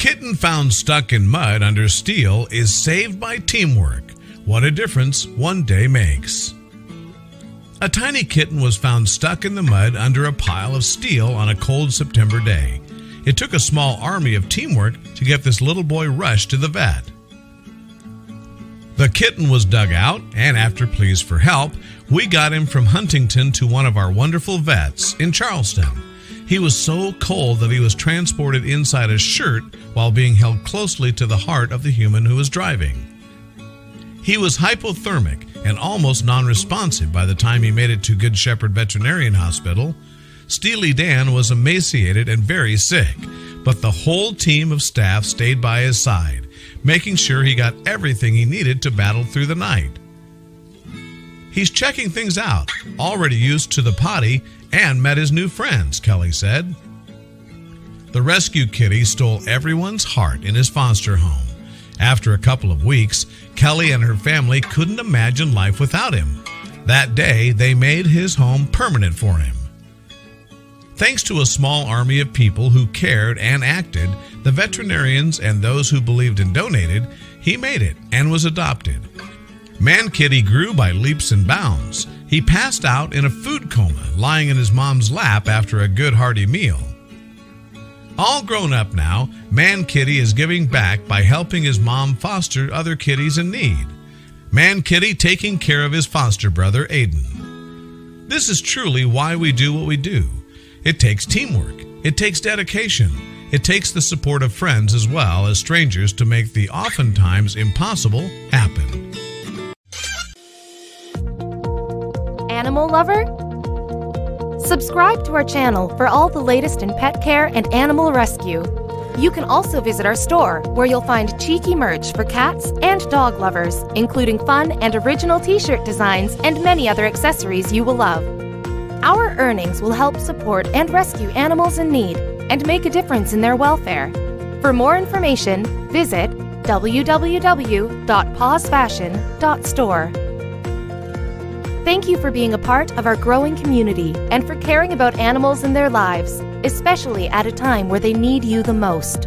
kitten found stuck in mud under steel is saved by teamwork. What a difference one day makes. A tiny kitten was found stuck in the mud under a pile of steel on a cold September day. It took a small army of teamwork to get this little boy rushed to the vet. The kitten was dug out, and after pleas for help, we got him from Huntington to one of our wonderful vets in Charleston. He was so cold that he was transported inside a shirt while being held closely to the heart of the human who was driving. He was hypothermic and almost non responsive by the time he made it to Good Shepherd Veterinarian Hospital. Steely Dan was emaciated and very sick, but the whole team of staff stayed by his side making sure he got everything he needed to battle through the night. He's checking things out, already used to the potty, and met his new friends, Kelly said. The rescue kitty stole everyone's heart in his foster home. After a couple of weeks, Kelly and her family couldn't imagine life without him. That day, they made his home permanent for him. Thanks to a small army of people who cared and acted, the veterinarians and those who believed and donated, he made it and was adopted. Man Kitty grew by leaps and bounds. He passed out in a food coma, lying in his mom's lap after a good hearty meal. All grown up now, Man Kitty is giving back by helping his mom foster other kitties in need. Man Kitty taking care of his foster brother, Aiden. This is truly why we do what we do. It takes teamwork, it takes dedication, it takes the support of friends as well as strangers to make the oftentimes impossible happen. Animal lover? Subscribe to our channel for all the latest in pet care and animal rescue. You can also visit our store where you'll find cheeky merch for cats and dog lovers, including fun and original t shirt designs and many other accessories you will love. Our earnings will help support and rescue animals in need and make a difference in their welfare. For more information, visit www.pawsfashion.store. Thank you for being a part of our growing community and for caring about animals and their lives, especially at a time where they need you the most.